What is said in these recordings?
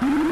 you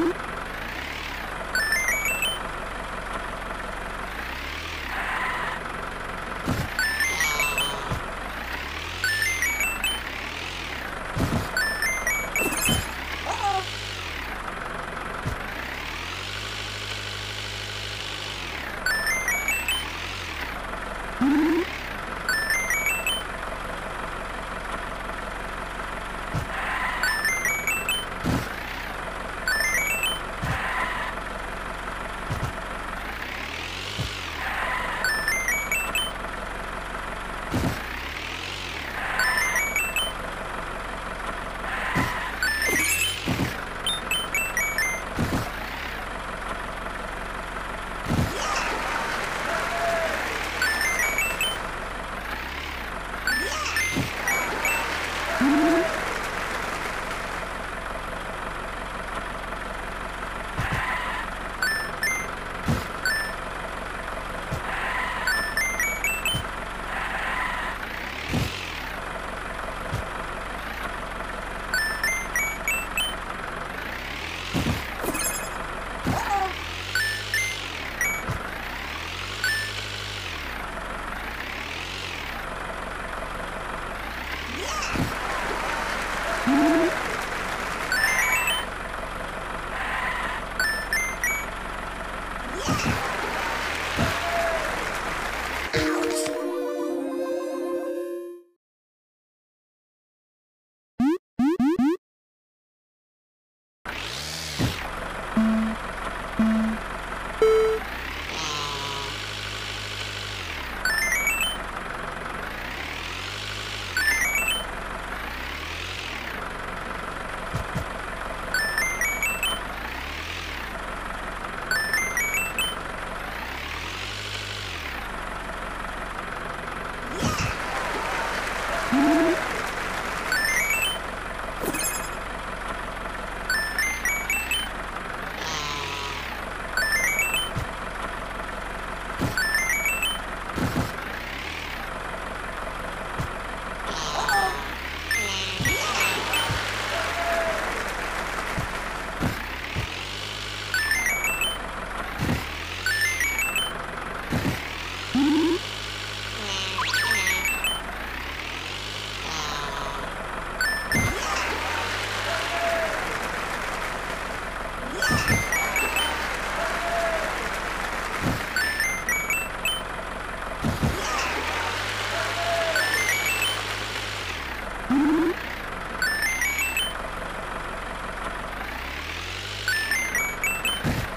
you